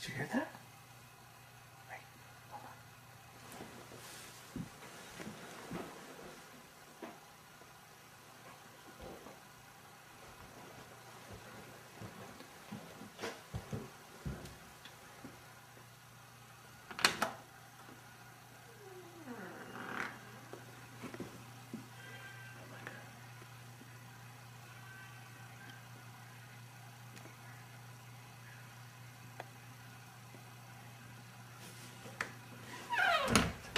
Did you hear that? Wait, hold on.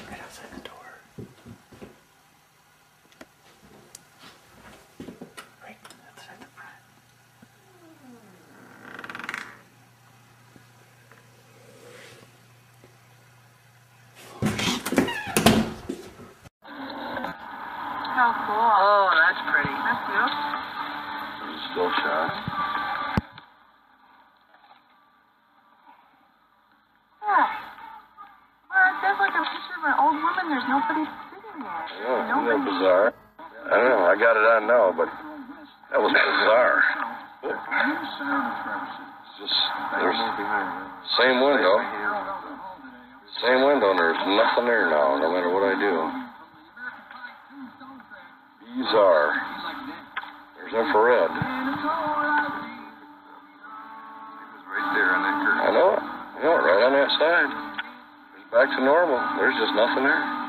Right outside the door. Right outside the front. Oh, cool. Oh, that's pretty. That's you. Still shot. Yeah. Well, it says like a picture of an old woman. There's nobody sitting there. Yeah, isn't that bizarre? I don't know. I got it on now, but that was bizarre. Just there's same window, same window, there's nothing there now. No matter what I do. Bizarre. There's infrared. right there on that curtain. I know it. I know it. Right on that side. It's back to normal. There's just nothing there.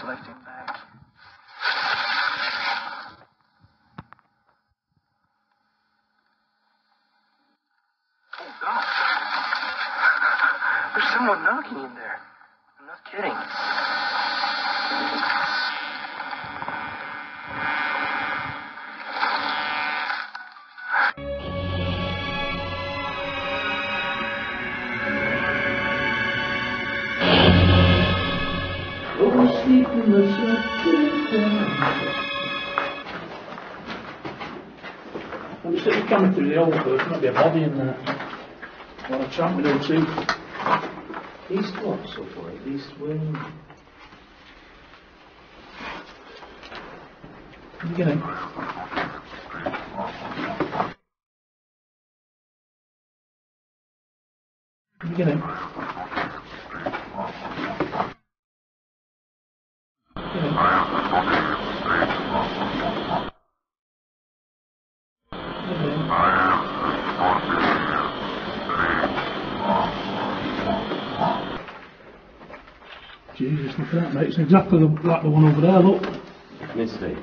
Reflecting back. Oh, God. There's someone knocking in there. I'm not kidding. I'm sitting coming through the old book, might be a body in there. What a chunk we don't see. East what so far? East wind. You get in. You get in. Get in. Get in. Jesus, look at that, mate. It's exactly like the one over there, look. Misty.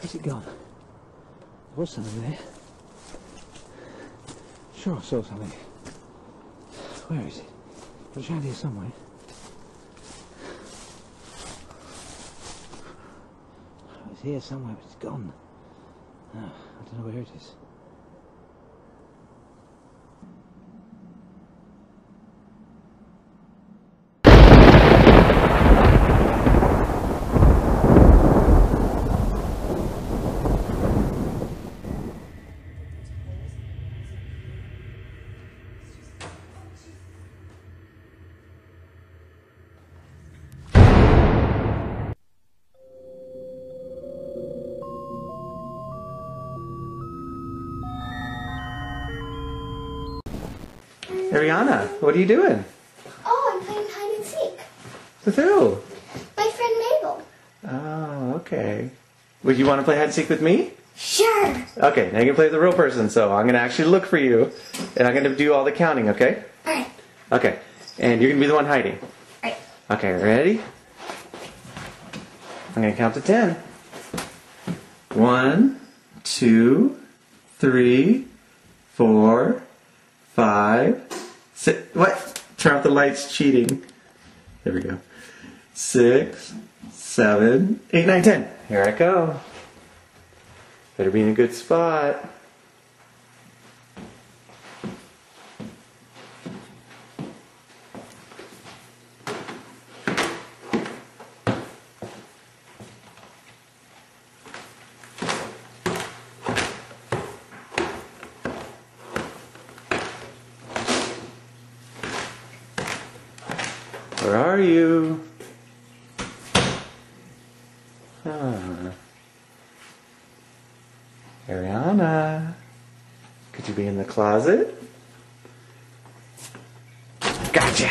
Where's it gone? There was something there. Sure, I saw something. Where is it? It was around here somewhere. It was here somewhere, but it's gone. Oh, I don't know where it is. Ariana, what are you doing? Oh, I'm playing hide and seek. With who? My friend Mabel. Oh, okay. Would you want to play hide and seek with me? Sure. Okay, now you can play with the real person, so I'm going to actually look for you, and I'm going to do all the counting, okay? Alright. Okay, and you're going to be the one hiding. Alright. Okay, ready? I'm going to count to ten. One, two, three, four, five, What? Turn off the lights, cheating. There we go. Six, seven, eight, nine, ten. Here I go. Better be in a good spot. Where are you? Huh. Ariana. Could you be in the closet? Gotcha.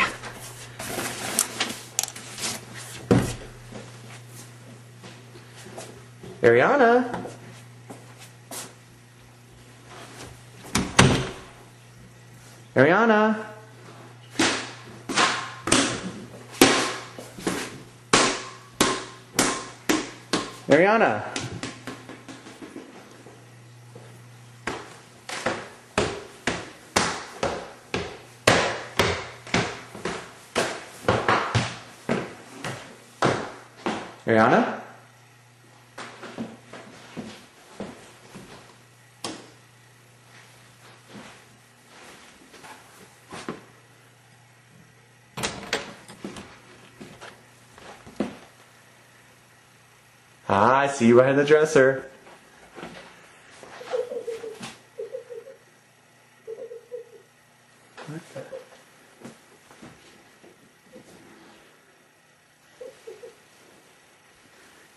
Ariana. Ariana. Ariana. Ariana? Ah, I see you behind the dresser.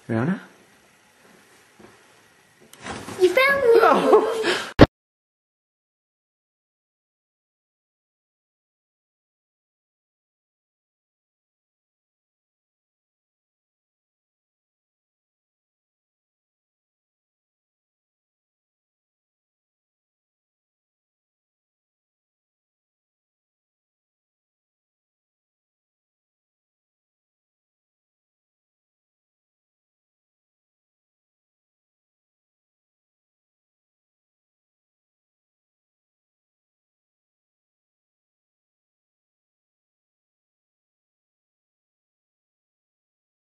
Ariana?